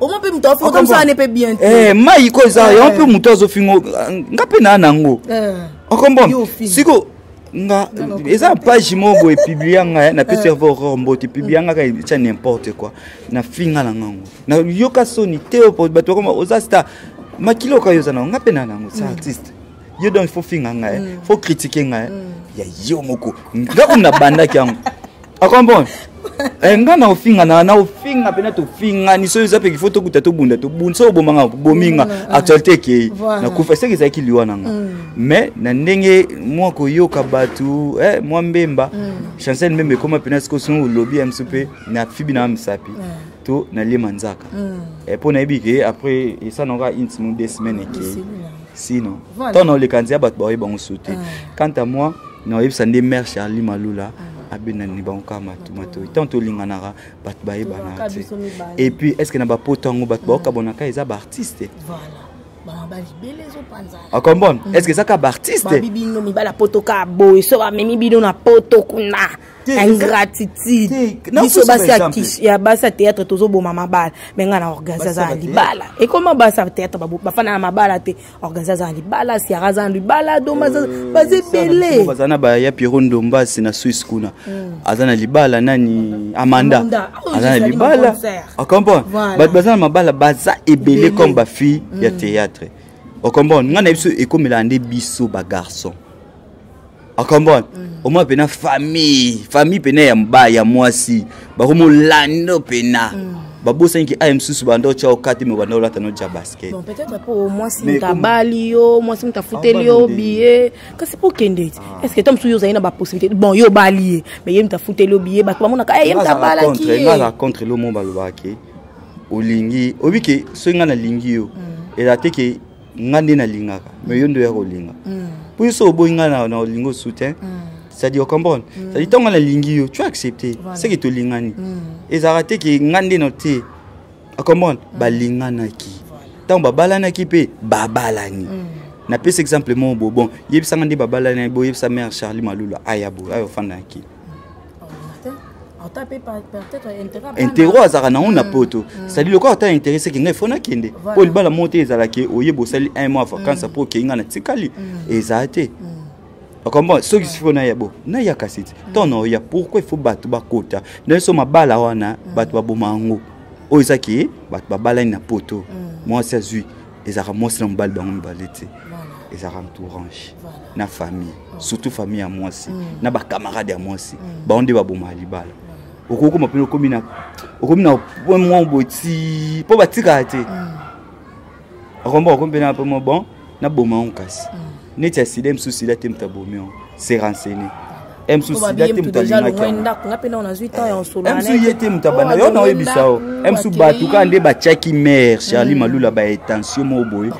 Speaker 5: omo mpe moto afinga okomosana ne mpe bien te
Speaker 1: eh, mai ko eza yango mpe moto azofinga nga mpe naa nango okombo siko nga eza page moko boye publia nga na pesi yavo aurore mbote publia nga kaka tya n'importe quoi na finga na ngango nayoka soni te opo bato bakoma oza star makila oka yo oza nango nga mpe na nango sa artiste yo donc faut finga nga fo critique nga ya yo moko nga kuna bandaki yango akombon eh, nga na ofinga na na ofinga pena tofinga niso eza mpe kifo tokuta tobunda tobunda so obomanga bominga mm. actualité ekei nakufa seke ezalaki liwa na nga mm. mais na ndenge mwa koyoka bato eh, mwa mbemba mm. chancel mbemba ekoma pena siko sino olobi ya miso mpe na fibi na misapi to nalema nzaka mpo eh, nayebi ke après esanaka intimo de semaine ekei sino
Speaker 5: voilà.
Speaker 1: ntango naoleka nzela bato baoyebi bango so te ah. quant à moi naoyebisa nde mare charli malula ah. abenani bango kaka matomatoi ntango tolinganaka bato bayebanaka te et puis est ce que na bapoto yango bato baokabonaka eza baartiste
Speaker 5: voilà.
Speaker 1: okomprendre est ce que eza ka baartiste
Speaker 5: bino mibala poto ka boye so bamemi bino na poto kuna ingratitude biso basi ya kish ya basi ya théâtre tozoboma mabala me ngai na organise aza na libala ekoma basi ya théâtre bafanda na mabala te organise aza na libala siara aza na libala doma euh, baza ebele
Speaker 1: baza na baya piero ndombasi na suisse kuna hmm. aza na libala nani amanda
Speaker 5: oh,
Speaker 1: aza na libala ocomprendre
Speaker 5: ah,
Speaker 1: bato baza na mabala baza ebele comme bafille ya
Speaker 5: hmm.
Speaker 1: théâtre ocomprendre ngai na biso ekomelaka nde biso bagarçon okomprendre mm. omwa mpena famille famille mpena ya mba ya mwasi bakomolando mpena mm. babosani ke aye mosusu banda otya okati me banda olata notya basket
Speaker 5: peut-être mpo mwasi moto abali yo mwasi moto afuteli yo biye kasi mpo okende ti ah. estce ta mosusu yo ozali na bapossibilité bon yo obali ye me ye moto afuteli yo biye bato bamonaka eh, ye moto abalaki ye nga
Speaker 1: na contre lomo balobaka ke olingi oyebi ke soki nga nalingi yo mm. eza te ke nga nde nalingaka mais yo nde oya kolinga mm. po yo so oboyi nga na olingi osute mm. c'est-à-dire ocomprendre mm. c'est-à-dire ntango nga nalingi yo tu accepte seke tolingani ezalaka te ke nga nde na te ocomprendre balinganaki ntango babalanaki mpe babalani napesi exemple moko bo bon yebisanga nde babalani boyebisa mare charlie malula aya boye ayo ofandaki intero azalaka nango na mm. poto mm. cetadi lokola ata interese ke ngai fo nakende mpo libala moko te ezala ke oye bosali un mois vacance mpo mm. okei ngai natikali ezala te okombo soki sifo naya bo naya kasi te ntango naoya pourkui fo bato bakota ndeso mabala wana bato baboma yango oyo eza ke bato babalani na poto mwasi azwi ezalaka mwasi na mobali bango mibale te ezalaka entourage na famille surtout famille ya mwasi mm. na bacamarade ya mwasi mm. bango nde babomaka libala okoki koma mpena okomi na okomi na point mwa boye ti mpo batikaka te mm. akomba okomi mpena mpo mwa bon naboma yango kasi neti asida mosusu sida te moto abomi yango se renseigne msusu sida te moto alingaki yango msusu ye te moto abanda yo na oyebisa yo msusu bato kaka nde batiaki mare charli mm. malula ba étention moko boye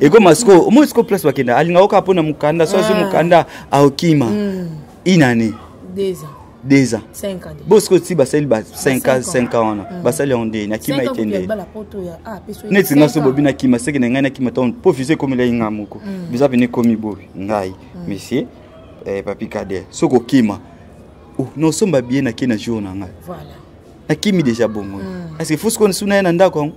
Speaker 1: ekoma sikoyo omoi sikoyo place bakenda alingaka kaka mpo na mokanda so azwi ah. mokanda aokima mm. inane deux ans bo sikoyo ti basali ba 5 ans 5 ans wana mm. basali yango nde nakima ete nde ah, neti nga so bobi nakima seke na ngai nakima ntango mpo viso ekomelai ngai moko mm. biza pene ekomi bobi ngai mm. monsieur eh, papi kader soki okima oh, nosomba biye nake na jour na ngai nakimi deja bongo eske fo sikoyo suna ye na ndako yango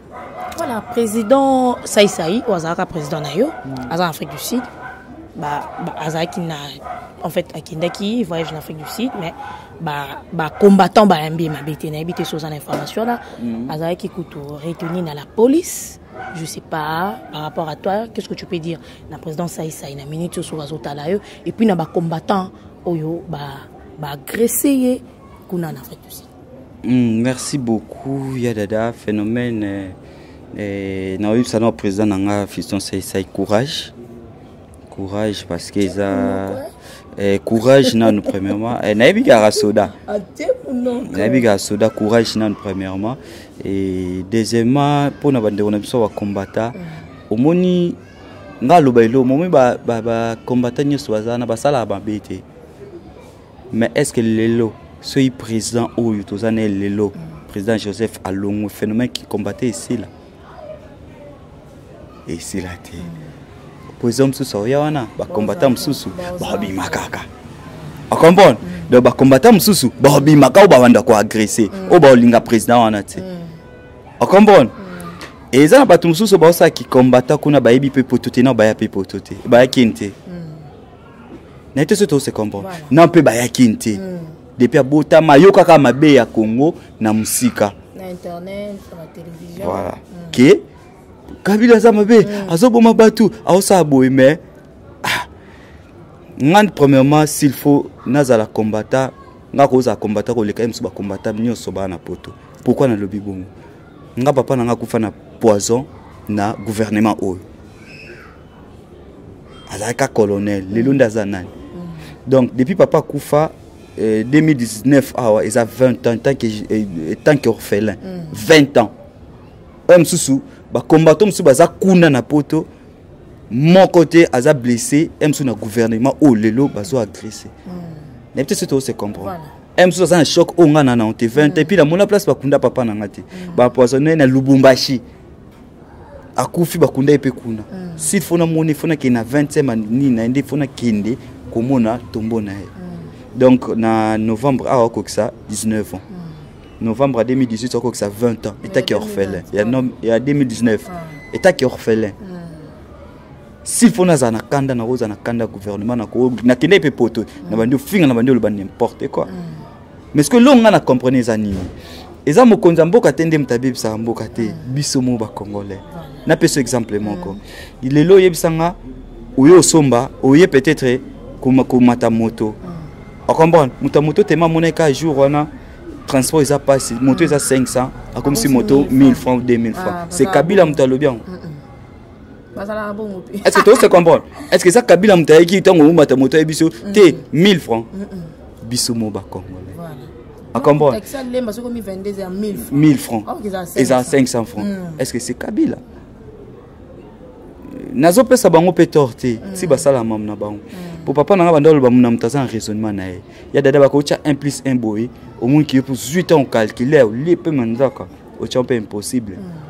Speaker 5: voilà président saisai oyo azalaka président na yo mm. aza na afrique du sud azalaki na en fait akendaki voyage na afrique du sud mais bacombattant ba bayambi ye mabe te nayebi te so oza na information na mm. azalaki kutu retenu na la police je sais pas par rapport à toi qu'est ce que tu peux dire na président saisai na minute oyo soki azotala yo et puis na bacombattant oyo baagresse ye kuna na afrique du sud
Speaker 1: Mm, merci beaucoup ya dada phénomène euh, euh, naoyebisa na président na nga fiston saisai courage courage parce que eza eh, courage nanu premièrement eh, nayebi kaka soda nayebi kaka soda courage nanu premièrement et deuxièmement mpo na bandeko na biso bakombata omoni nga aloba eloo momi bakombata nyonso baza na basalaka mabe te mais est ce que lelo soki président oyo toza na ye lelo président joseph alongo phénomène qui combattait esila esila te mpo eza mosusu aoya wana bakombata mosusu babima kaka okomprendre mm. donc bakombata mosusu babimaka oyo babanda koagresse mm. oyo baolinga président wana te mm. okomprendre eza na bato mosusu baosala kikombata kuna bayebi mpe poto te na baya mpe poto te bayaki te na ye te soki tose comprendre na mpe bayaki te hmm. depuis abotama ayokaka mabe ya congo na mosika voilà hmm. ke kabila aza mabe hmm. azoboma bato aosala boye mais ah. ngai premièrement s'il faut nazala combata ngai akozala combata koleka ye mosusu bacombata nyonso baa na poto pourkui nalobi bongo ngai papa na ngai akufa na poison na gouvernement oyo azalaka colonel lelo nde aza nani donc depuis papa kufa euh, 2019 awa eza 20 ans tant que, euh, tant que orphelin mm. 20 ans oyo euh, mosusu bacombattant mosusu baza kuna na poto moko te aza blessé ye mosusu na gouvernement oyo lelo bazo agresse mm. nayebi te soki tose comprendre voilà. ye mosusu aza na choc oyo ngai na na honte 20 mm. epuis namona place bakunda papa na ngai te mm. bapoisonne na lubumbashi akufi bakunda ye mpe kuna mm. si fo namoni ifo nakende na 20 nini na ye nde ifo nakende komona tombo na ye mm. donc na novembre awa akokisa 19 ans mm. novembre ya 2018 akokisa 20 ans etaki orphelin ya 2019 etaki orphelin si fo nazala na kanda nakozala na kanda ya gouvernement nakende mpe poto na bandi ofinga na bandi oloba n'importe quoi mais ce que eloko ngai na comprene eza nini eza mokonzi ya mboka te nde moto abebisaka mboka te biso mo bacongolais napesa exemple moko lelo oyebisa nga oye osomba oye peut-être komata moto ocomprendre ah, moto ya moto tema amonaki ka jour wana transport eza mpasi moto eza 500 akomisi moto 1000 franc 2000 franc ah, se kabila moto alobi yango bazalaka bongo mpe est ce que tose comprendre est ce que eza kabila moto ayeki ntango omata moto ayebi biso te 1000 francs biso mo bacongolais akomprendre 1000 francs eza 500 francs mm. est ce que c'est kabila nazopesa bango mpe tor te mm. si basala mamu na bango mpo mm. papa na ngai banda oloba muna moto aza na raisonnement na ye ya dada bakotya 1 plus 1 boye omoni kiye mpo 8 ans ocalcule olie mpe manzaka otya mpe impossible mm.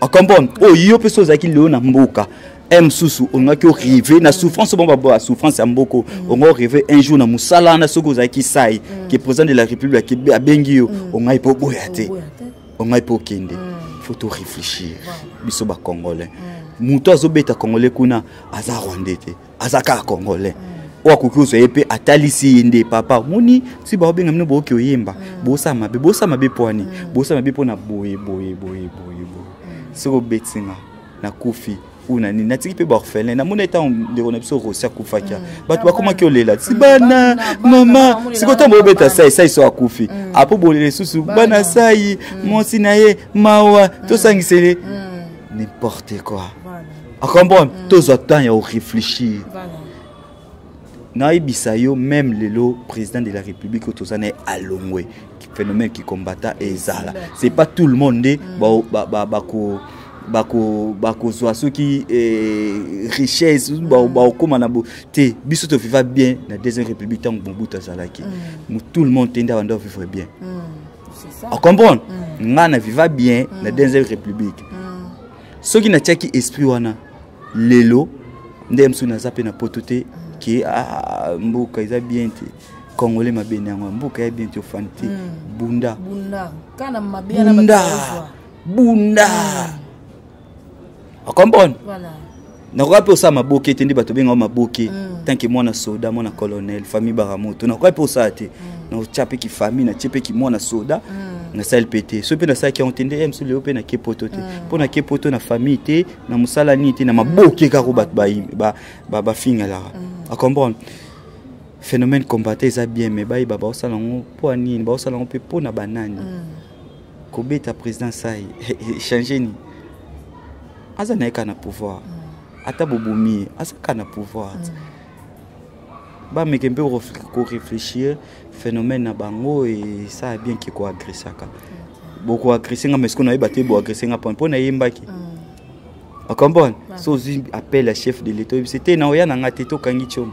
Speaker 1: ocomprendre oyo yo mpe so ozalaki lelo na mboka un mosusu olingaki orive na souffrance bango baboya souffrance ya mboka onga orive un jour na mosala wana soki ozalaki sai ke président de la république abengi yo ongai mpe oboya te ongai mpe okende faut to réfléchir biso bacongolais moto azobeta congolais kuna aza rwandais te aza kaka congolais oyo akoki kozwa ye mpe atalisi ye nde papa omoni si baobenga mino booki oyemba mm. bosala mabe bosala mabe mpo ani mm. bosala mabe mpo na boye boye boye boye boye mm. soki obeti nga nakufi ou na nini natiki mpe baorphelin namoni ntango ndeko na biso rosi akufaki bato bakomaki olela ti bana mama sikoyo ntango bobeta sai sai so akufi apo bolela lisusu bana sai mwasi na ye mawa tosangisele n'importe quoi ocomprendre mm. tozwa temps ya orefléchir nayebisa yo même lelo président de la république oyo toza na ye alongwe phénomène qui combatta ezala c'est pas tout le monde nde mm. bako bakozwa soki eh, richesse mm. bakokóma na te biso toviva bien na deuxième république ntango mobutu azalaki mm. tout le monde te nde abanda ovivre bien ocomprendre ngai na viva bien na deuxième république soki natiaki esprit wana lelo nde mosusu naza mpe na poto te ke ah, mboka eza bien te congolais mabe na yango mboka ya bien te ofani te hmm. bunda bunda bunda hmm. okomprendre nakoka mpe osala maboke te nde bato benga yango maboke mm. tanke mwana soda mwana colonel famille baramoto nakoka mpe osala te mm. natya mpe kifamille natye mpe kimwana soda mm. nasali mpe te soki mpe nasalaki yango te nde mso lelo mpe nake poto te mpo nake poto na famille te na mosala nini te na maboke kako bato bafingalaka acomprendre phénomène combatta eza bien mais bayeba baosala yango mpo ya nini baosala yango mpe mpo na banani kobeta président sai change ni aza na ye kaka na pouvoir mm. ata bobomi ye aza kaka na pouvoir mm. bameke mpe korefléchir phénomène na bango esala bien ke koagresaka mm. bokoagrese nga mesiko nayeba te boagrese nga mpo nayembaki okomprendre so ozwi appel ya chef de l'état oyebisi te na oya na nga te tokangi
Speaker 5: tioma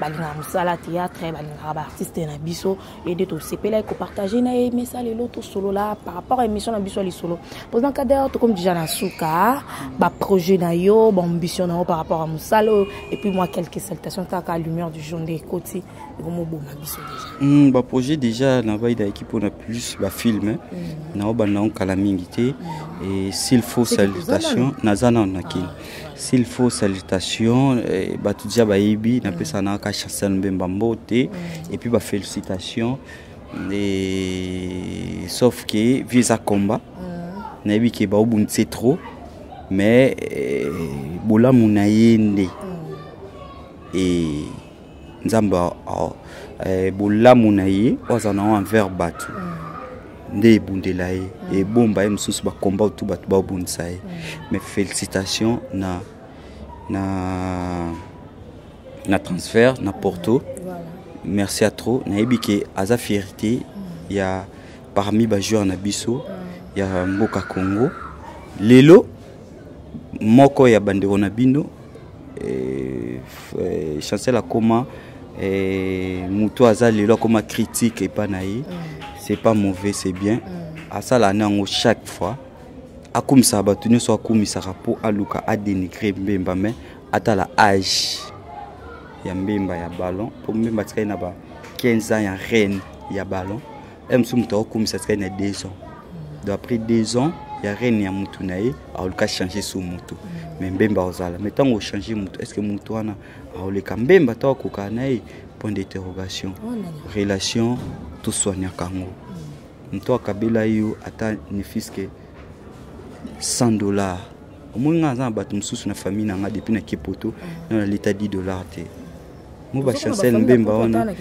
Speaker 5: balingaka mosala théâtre balingaka baartiste na biso ye nde tosepelaki kopartage na ye mesa lelo tosolola par rapport ya émission na biso ya lisolo président kader tokomi déjà na suka baprojet na yo baambition na yo par rapport ya mosala oyo epuis mwa quelques salutations kaka lumière du jour nde ekoti ekomoboma biso déjà
Speaker 1: mm, baprojet déjà nabaidaki mpona plus bafilme mm. naobanda ngo kala mingi te mm. et s'il faut salutation naza nano na kini s'il faut salutation eh, bato dia bayebi napesa na ka chancel mbemba mbote mm. epuis bafélicitation eh, sauf ke vie eza combat mm. nayebi ke baobundise trop mais eh, bolamu na ye nde mm. nzambe eh, bolamu na ye oyo azala nango envers bato mm. nde ebundela ye mm. ebomba ye mosusu bakomba otu bato babundisa ye mm. mais félicitation na na na transfert na porto merci à trop nayebi ke aza fierté ya parmi bajoueur na biso ya mboka congo lelo moko ya bandeko na bino eh, eh, chancel akoma eh, moto aza lelo akoma critique epa na ye mm. c'est pas mauvais c'est bien mm. asala na yango chaque fois akumisaka bato nyonso akumisaka mpo aluka adenigre mbemba mai atala age ya mbemba ya ballon mpo mbemba atikali na ba 15 ans ya reine ya ballon ye mosusu moto akokumisa tikali na deux ans donc après deux ans ya reine ya motu na ye aoluka change su motu me mbemba akozala me ntango ochange motu estce motu wana aoleka mbemba to akokaa na ye point d'interrogation relation toswaniaka yango moto akabela yo ata ne fiske 100 dollar omoni ngai aza na bato mosusu na famille na ngai depuis na kepoto na na leta 10 dollar te mo bachancel mbemba wana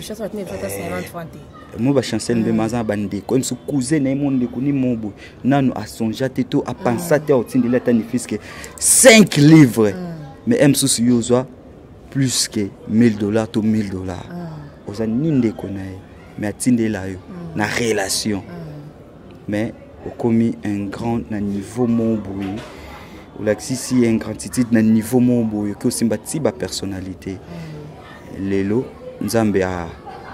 Speaker 1: moi bachancel mbemba mm. aza na bandeko mosu cousin na ye mo ndeko ni mobo nanu asongea te to apensa te aotindeli ata ni fiske 5 livre mm. mais ye mosusu yo ozwa plus ke 1000 dollar to 1000 dollar mm. oza ni ndeko na ye mais atindela yo na relation mais okomi un grand na niveau moko boye olakisisi un granditude na niveau moko boye oki osimba ti bapersonnalité lelo nzambe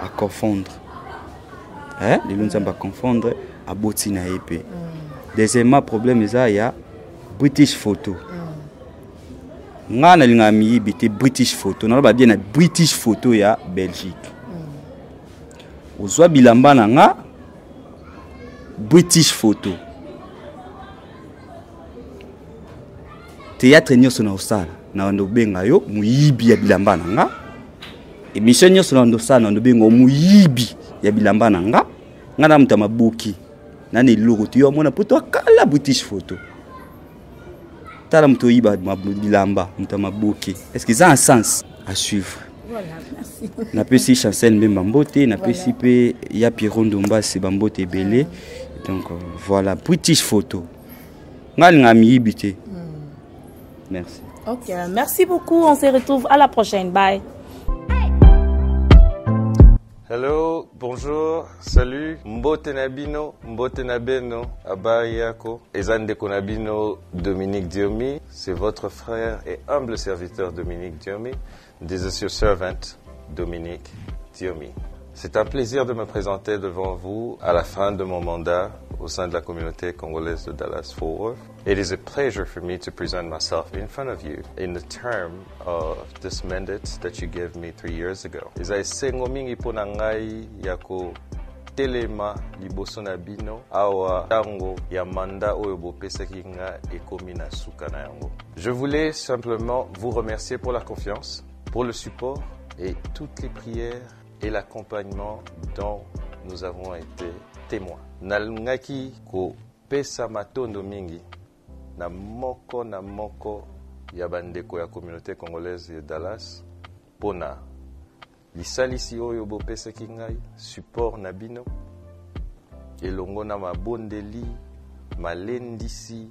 Speaker 1: aconfondre eh? lelo nzambe aconfondre aboti na ye mpe mm. deuxièmement problème eza ya british photo mm. ngai nalingaka miyibi te british photo naloba bie na british photo ya belgique mm. ozwa bilamba na ngai british photo théâtre nyonso na osala na bando obenga yo moyibi ya bilamba na nga émission nyonso na bando osala na bando obenga moyibi ya bilamba na nga nga na moto ya maboki nani eloko toyo amona poto akala british photo tala moto oyiba bilamba moto ya maboke estce eza en sens à suivre napesi chancel mbemba mbote napesi mpe ya pierro ndombase bambote ebele donc euh, voilà british photo ngai alingaka miyibi te hmm. merci
Speaker 5: ok merci beaucoup on se retrouve à la prochaine bye
Speaker 15: Hello, bonjour, salut, mbote na bino, mbote na beno, abari yako, eza ndeko na bino Dominique Diomi, c'est votre frère et humble serviteur Dominique Diomi, this is your servant Dominique Diomi. C'est un plaisir de me présenter devant vous à la fin de mon mandat au sein de la communauté congolaise de Dallas Fort Worth. It is a pleasure for me to present myself in front of you in the term of this mandate that you gave me three years ago. Eza esengo mingi mpo na ngai ya ko telema liboso na bino awa ntango ya manda oyo bopesaki nga ekomi na suka na yango je voulais simplement vous remercier pour la confiance pour le support et toutes les prières et l'accompagnement dont nous avons été témoins nalingaki ko Pesa matondo mingi na moko na moko ya bandeko ya Communaute congolaise ya Dallas mpo na lisalisi oyo bopesaki ngai, support na bino, elongo na mabondeli, malendisi,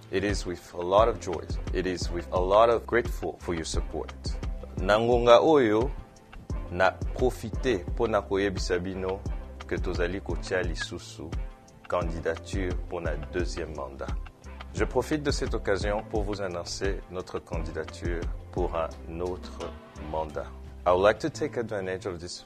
Speaker 15: It is with a lot of joy. It is with a lot of grateful for your support. Na ngonga oyo na profite mpo na koyebisa bino ke tozali kotia lisusu candidature pour na deuxième mandat. Je profite de cette occasion pour vous annoncer notre candidature pour un autre mandat. I would like to take advantage of this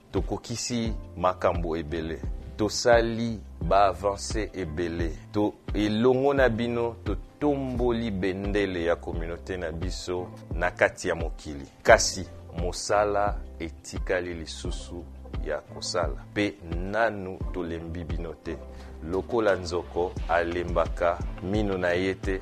Speaker 15: Tokokisi makambo ebele. Tosali ba avances ebele. To, elongo na bino, totomboli bendele ya communaute na biso na kati ya mokili. Kasi mosala etikali lisusu ya kosala mpe nanu tolembi bino te lokola nzoko alembaka mino na ye te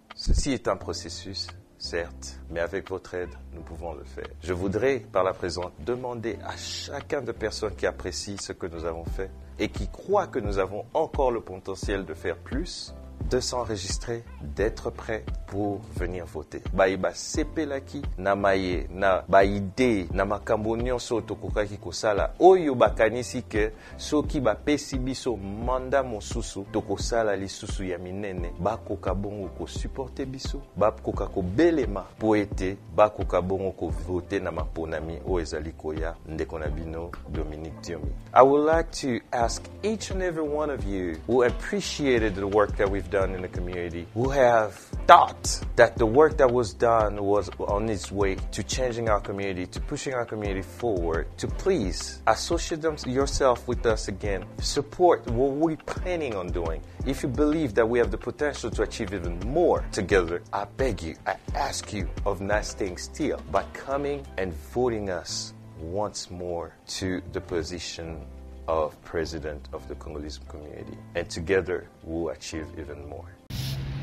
Speaker 15: Ceci est un processus certes, mais avec votre aide, nous pouvons le faire. Je voudrais, par la présente, demander à chacun de personnes qui apprécient ce que nous avons fait et qui croient que nous avons encore le potentiel de faire plus, de s'enregistrer, d'être prêt pour venir voter. Baïba sepelaki na maye na baide na makambo nyonso tokokaki kosala oyo bakanisi ke Soki ba pesi biso mandat mosusu toko sala lisusu ya minene ba koka bongo ko supporter biso ba koka ko belema po ete ba koka bongo ko voter na maponami oyo ezali koya ndeko na bino Dominique Thiomi I would like to ask each and every one of you who appreciated the work that we've done in the community who have thought that the work that was done was on its way to changing our community, to pushing our community forward, to please associate them, yourself with us again. Support what we're planning on doing. If you believe that we have the potential to achieve even more together, I beg you, I ask you of not staying still by coming and voting us once more to the position of president of the Congolese community. And together we'll achieve even more.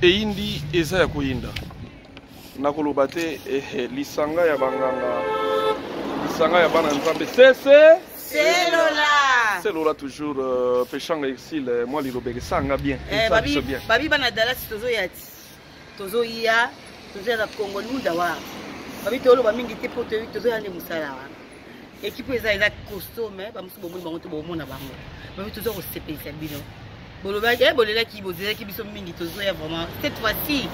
Speaker 16: eyindi eza ya koyinda nakoloba te ehe lisanga ya banganga lisanga ya bana nzambe sese
Speaker 17: selola
Speaker 16: selola toujours uh, peshanga exil eh, mwa liloba ekesanga bien
Speaker 17: eh, babi,
Speaker 16: bien
Speaker 17: babi bana dalasi tozoya ti tozoya tozoya na congo lunda wa babi toloba mingi te mpo tozoya nde mosala wana ekipe eza eza costo me bamosusu bomoni bango to bomona bango babi toza kosepelisa bino bolobaki eh, bolelaki bozelaki biso mingi tozoya vraiment cette fois-ci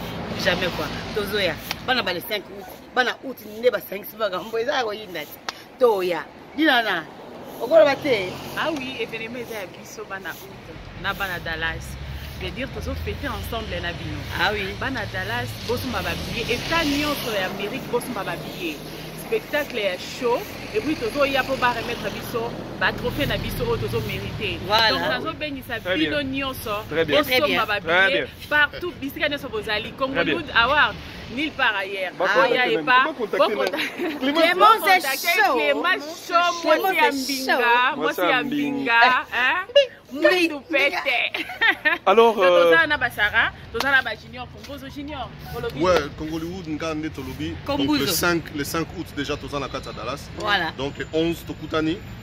Speaker 17: jamais quoi tozoya bana bale 5 août bana août nde basangisi makambo eza ya koyinda te toya dinana okoloba te
Speaker 18: awi ah evenema eza ya biso bana août na bana dallas veut dire tozo fete ensemble na bino
Speaker 17: ah oui.
Speaker 18: bana dallas bosomba babillet etat nyonso ya amérique bosomba babillet spectacle ya show epuis tozoya mpo baremettre biso batrophée na biso oyo tozo
Speaker 17: mérité
Speaker 18: donc nazobengisa bino nyonso bosomba babillet partout bisika nyonso bozali congo
Speaker 16: lud
Speaker 18: award nulle part ailleurs aya epa clément
Speaker 17: c'est chaud
Speaker 18: clément chaud mwasi ya mbinga mwasi ya mbinga mwindu pete
Speaker 16: alors
Speaker 18: toza na basara toza na bajunior kongozo junior olobi
Speaker 19: ouais kongoliwood nga nde tolobi donc le 5 le 5 août déjà toza na kati ya dallas
Speaker 18: voilà
Speaker 19: donc le 11 tokutani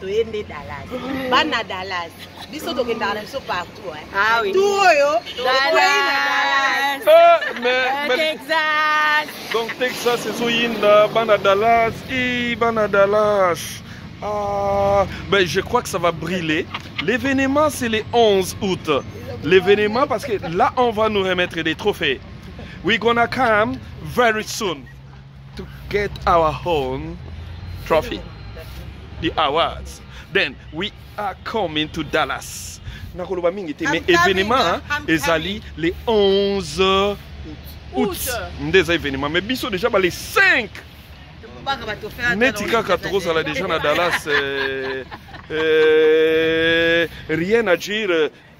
Speaker 20: toye nde dallas bana dallas biso tokendaka na biso partout
Speaker 17: ah
Speaker 20: tu oyo texas
Speaker 16: donc texas ezoyinda bana dallas i bana dallas ah, ben je crois que ça va briller l'événement c'est le 11 août l'événement parce que là on va nous remettre des trophées we're gonna come very soon to get our own trophy, the awards. Then we are coming to Dallas. nakoloba mingi te mais événement ezali le 11 août nde eza événement mais biso déjà ba le 5 neti kaka tokozala déjà na dallas euh, euh, rien à dire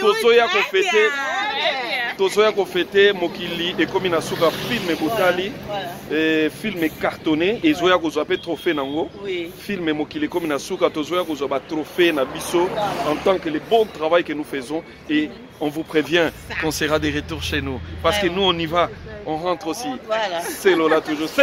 Speaker 16: tozoya kofete tozoya kofete mokili ekomi na suka filme botali eh, filme cartonne ezoya kozwa mpe trophée na yango filme mokili ekomi na suka tozoya kozwa batrophée na biso en tant que le bon travail que nous faisons et on vous prévient qu'on sera de retour chez nous parce que nous on y va on rentre aussi c'est lola toujours c'est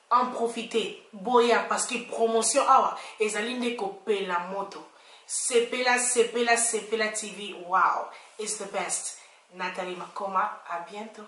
Speaker 5: En
Speaker 21: profite boya parce que promotion awa ezali nde ko pela moto sepela sepela sepela TV wow is the best Nathalie Makoma à bientot.